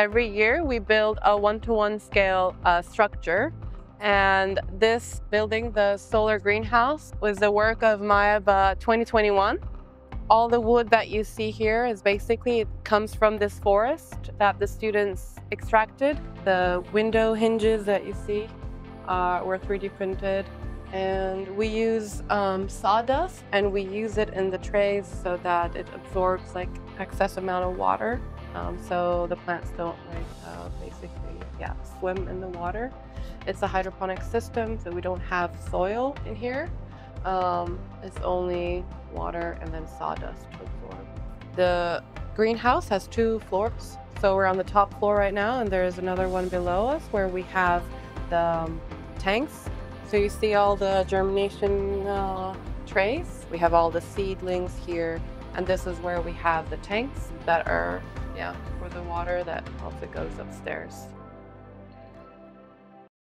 Every year we build a one-to-one scale uh, structure and this building, the solar greenhouse, was the work of Maeba 2021. All the wood that you see here is basically, it comes from this forest that the students extracted. The window hinges that you see uh, were 3D printed. And we use um, sawdust and we use it in the trays so that it absorbs like excess amount of water. Um, so the plants don't like uh, basically yeah swim in the water. It's a hydroponic system, so we don't have soil in here. Um, it's only water and then sawdust to absorb. The greenhouse has two floors. So we're on the top floor right now, and there's another one below us where we have the um, tanks. So you see all the germination uh, trays. We have all the seedlings here, and this is where we have the tanks that are, yeah, for the water that also goes upstairs.